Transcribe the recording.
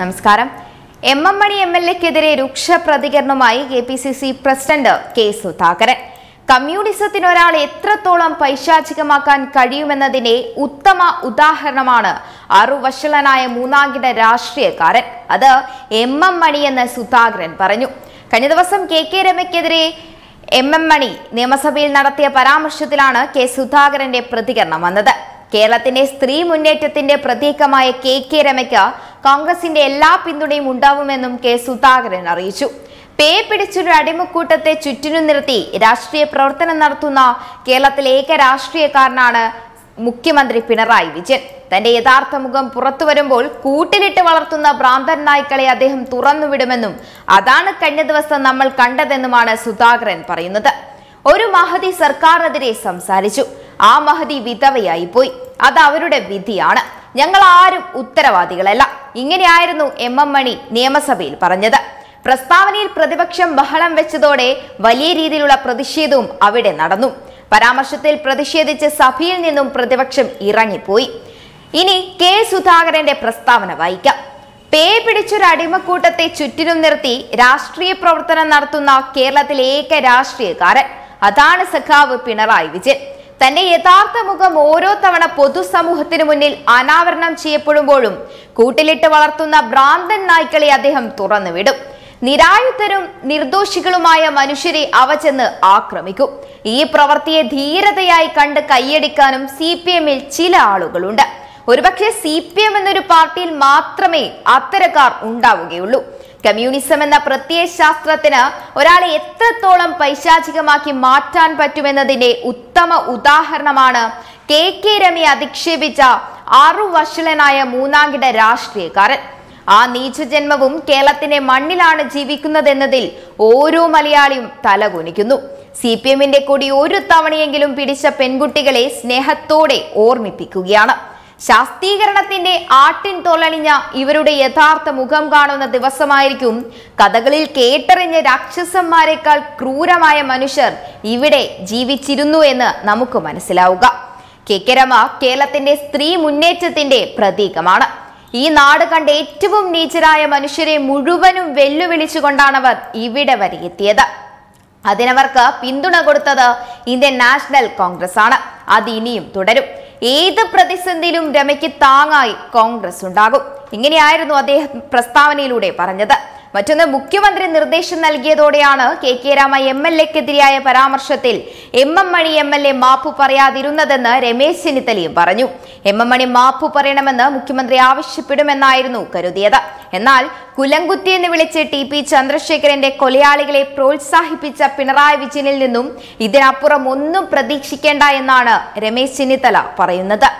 നമസ്കാരം. M M Mani M L എക്കെതിരെ രൂക്ഷ പ്രതികരണവുമായി K P C C president K Sudhakaran. കമ്മ്യൂണിസത്തിന് ഒരാൾ എത്രത്തോളം പൈശാചികമാക്കാൻ കഴിയുമെന്നതിന്റെ ഉത്തമ ഉദാഹരണമാണ് അറുവഷളനായ മൂന്നാംകിട രാഷ്ട്രീയക്കാരൻ. അത് എം എം മണി എന്ന് സുധാകരൻ പറഞ്ഞു. കഴിഞ്ഞ ദിവസം കെ കെ രമയ്ക്കെതിരെ എം എം മണി നിയമസഭയിൽ നടത്തിയ പരാമർശത്തിലാണ് കെ സുധാകരന്റെ പ്രതികരണം വന്നത്. കേരളത്തിന്റെ സ്ത്രീ മുന്നേറ്റത്തിന്റെ പ്രതീകമായ കെ കെ രമയ്ക്ക് കോൺഗ്രസിന്റെ എല്ലാ പിന്തുണയും ഉണ്ടാവുമെന്നും കെ സുധാകരൻ അറിയിച്ചു. പേ പിടിച്ചൊരു അടിമക്കൂട്ടത്തെ ചുറ്റിനും നിർത്തി രാഷ്ട്രീയ പ്രവർത്തനം നടത്തുന്ന കേരളത്തിലെ ഏക രാഷ്ട്രീയക്കാരനാണ് മുഖ്യമന്ത്രി പിണറായി വിജയൻ. തന്റെ യഥാർത്ഥ മുഖം പുറത്തു വരുമ്പോൾ കൂട്ടിലിട്ട് വളർത്തുന്ന ഭ്രാന്തൻ നായ്ക്കളെ അദ്ദേഹം തുറന്നുവിടുമെന്നും അതാണ് കഴിഞ്ഞ ദിവസം നമ്മൾ കണ്ടതെന്നുമാണ് സുധാകരൻ പറയുന്നത്. ഒരു മഹതി സർക്കാരിനെതിരെ സംസാരിച്ചു. ആ മഹതി വിധവയായി പോയി. അത് അവരുടെ വിധിയാണ്. ഞങ്ങൾ ആരും ഉത്തരവാദികളല്ല. ഇങ്ങനെയായിരുന്നു എം എം മണി നിയമസഭയിൽ പറഞ്ഞത്. പ്രസ്താവനയിൽ പ്രതിപക്ഷം ബഹളം വെച്ചതോടെ വലിയ രീതിയിലുള്ള പ്രതിഷേധവും അവിടെ നടന്നു. പരാമർശത്തിൽ പ്രതിഷേധിച്ച് സഭയിൽ നിന്നും പ്രതിപക്ഷം ഇറങ്ങിപ്പോയി. ഇനി കെ സുധാകരന്റെ പ്രസ്താവന വായിക്കാം. പേ പിടിച്ചൊരു അടിമക്കൂട്ടത്തെ ചുറ്റിനും നിർത്തി രാഷ്ട്രീയ പ്രവർത്തനം നടത്തുന്ന കേരളത്തിലെ ഏക രാഷ്ട്രീയക്കാരൻ. അതാണ് സഖാവ് പിണറായി വിജയൻ. തന്റെ യഥാർത്ഥ മുഖം ഓരോ തവണ പൊതുസമൂഹത്തിനു മുന്നിൽ അനാവരണം ചെയ്യപ്പെടുമ്പോഴും കൂട്ടിലിട്ട് വളർത്തുന്ന ഭ്രാന്തൻ നായ്ക്കളെ അദ്ദേഹം തുറന്നുവിടും. നിരായുധരും നിർദോഷികളുമായ മനുഷ്യരെ അവ ചെന്ന് ആക്രമിക്കും. ഈ പ്രവൃത്തിയെ ധീരതയായി കണ്ട് കൈയടിക്കാനും സി പി എമ്മിൽ ചില ആളുകളുണ്ട്. ഒരുപക്ഷെ സി പി എം എന്നൊരു പാർട്ടിയിൽ മാത്രമേ അത്തരക്കാർ ഉണ്ടാവുകയുള്ളൂ. കമ്മ്യൂണിസം എന്ന പ്രത്യയ ശാസ്ത്രത്തിന് ഒരാളെ എത്രത്തോളം പൈശാചികമാക്കി മാറ്റാൻ പറ്റുമെന്നതിന്റെ ഉത്തമ ഉദാഹരണമാണ് കെ കെ രമയെ അധിക്ഷേപിച്ച ആറുവഷളനായ മൂന്നാംകിട രാഷ്ട്രീയക്കാരൻ. ആ നീചജന്മവും കേരളത്തിന്റെ മണ്ണിലാണ് ജീവിക്കുന്നതെന്നതിൽ ഓരോ മലയാളിയും തലകുനിക്കുന്നു. സി പി എമ്മിന്റെ കൊടി ഒരു തവണയെങ്കിലും പിടിച്ച പെൺകുട്ടികളെ സ്നേഹത്തോടെ ഓർമ്മിപ്പിക്കുകയാണ്. ശാസ്ത്രീകരണത്തിന്റെ ആട്ടിൻ തോലണിഞ്ഞ ഇവരുടെ യഥാർത്ഥ മുഖം കാണുന്ന ദിവസമായിരിക്കും കഥകളിൽ കേട്ടറിഞ്ഞ രാക്ഷസന്മാരെക്കാൾ ക്രൂരമായ മനുഷ്യർ ഇവിടെ ജീവിച്ചിരുന്നു എന്ന് നമുക്ക് മനസ്സിലാവുക. കെ കേരളത്തിന്റെ സ്ത്രീ മുന്നേറ്റത്തിന്റെ പ്രതീകമാണ്. ഈ നാട് കണ്ട ഏറ്റവും നീചരായ മനുഷ്യരെ മുഴുവനും വെല്ലുവിളിച്ചുകൊണ്ടാണവർ ഇവിടെ വരെ എത്തിയത്. അതിനവർക്ക് പിന്തുണ കൊടുത്തത് ഇന്ത്യൻ നാഷണൽ കോൺഗ്രസ് ആണ് അത് ഇനിയും തുടരും. ഏത് പ്രതിസന്ധിയിലും രമയ്ക്ക് താങ്ങായി കോൺഗ്രസ് ഉണ്ടാകും. ഇങ്ങനെയായിരുന്നു അദ്ദേഹം പ്രസ്താവനയിലൂടെ പറഞ്ഞത്. മറ്റൊന്ന് മുഖ്യമന്ത്രി നിർദ്ദേശം നൽകിയതോടെയാണ് K K Rama M L എക്കെതിരായ പരാമർശത്തിൽ M M Mani M L A മാപ്പ് പറയാതിരുന്നതെന്ന് രമേശ് ചെന്നിത്തലയും പറഞ്ഞു. എം എം മണി മാപ്പ് പറയണമെന്ന് മുഖ്യമന്ത്രി ആവശ്യപ്പെടുമെന്നായിരുന്നു കരുതിയത്. എന്നാൽ കുലംകുത്തി എന്ന് വിളിച്ച് ടി പി ചന്ദ്രശേഖരന്റെ കൊലയാളികളെ പ്രോത്സാഹിപ്പിച്ച പിണറായി വിജയനിൽ നിന്നും ഇതിനപ്പുറം ഒന്നും പ്രതീക്ഷിക്കേണ്ട എന്നാണ് രമേശ് ചെന്നിത്തല പറയുന്നത്.